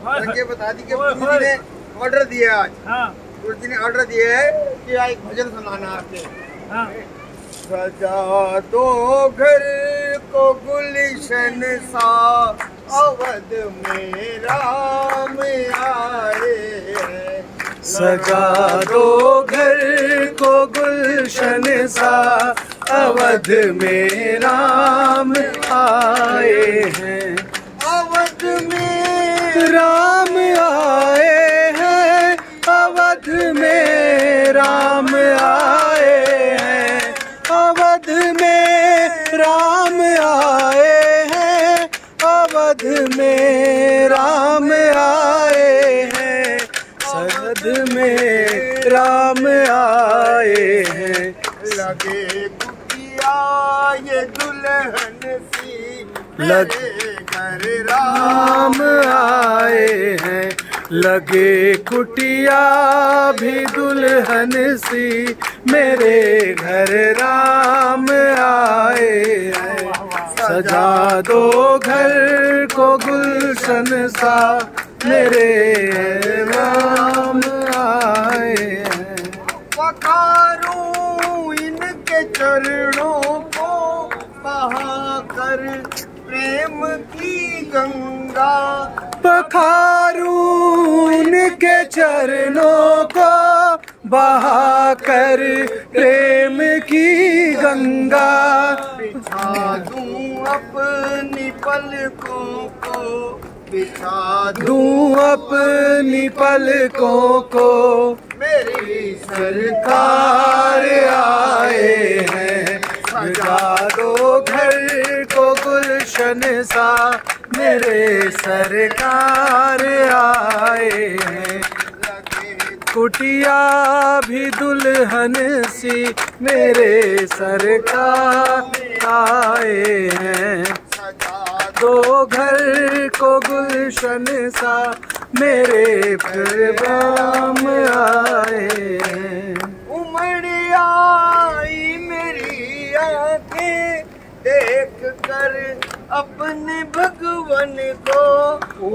ये बता दी कि गुरु जी ने ऑर्डर दिया आज। हाँ। गुरु जी ने ऑर्डर दिया है कि आज भजन सुनाना आपने हाँ। सजा दो घर को गुलशन सा अवध में राम आए हैं। सजा दो घर को गुलशन सा अवध में राम आए में राम आए हैं। अवध में राम आए हैं। अवध में राम आए हैं। में राम आए हैं। लगे कुटिया ये दुल्हन सी लग- घर राम आए हैं। लगे कुटिया भी दुल्हन सी, मेरे घर राम आए सजा दो घर को गुलशन सा, मेरे राम आए पकारूं इनके चरणों को बहा कर प्रेम की गंगा पखारूं उनके चरणों को बहा कर प्रेम की गंगा। बिछा दूँ अपनी पलकों को बिछा दूँ अपनी पलकों को। मेरी सरकार आए हैं सजा गुलशन सा मेरे सरकार आए हैं। कुटिया भी दुल्हन सी मेरे सरकार आए हैं। दो घर को गुलशन सा मेरे प्रेम आए हैं। उमड़ आई मेरी आँखें। देख कर अपने भगवन को।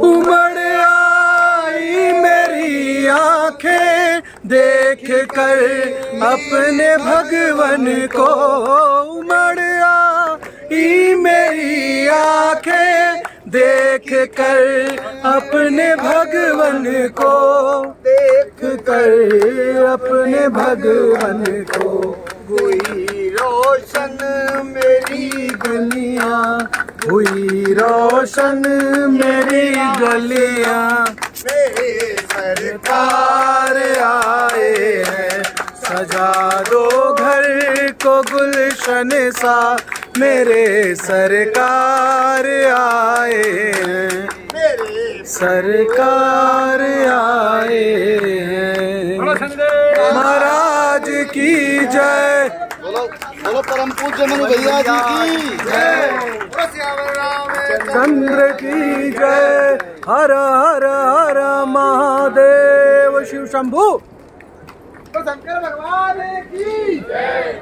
उमड़ आई मेरी आँखें देख कर अपने भगवन को। उमड़ आई मेरी आँखें देख कर अपने भगवन को। देख कर अपने भगवन को। हुई हुई रोशन मेरी गलियाँ। मेरे सरकार आए हैं। सजा दो घर को गुलशन सा। मेरे सरकार आए हैं। मेरे सरकार आए हैं। महाराज की जय। बोलो बोलो परम पूज्य मनु भैया जी की जय। चंद्र की जय। हर हर हर महादेव शिव शंभु। तो शंकर भगवान की जय।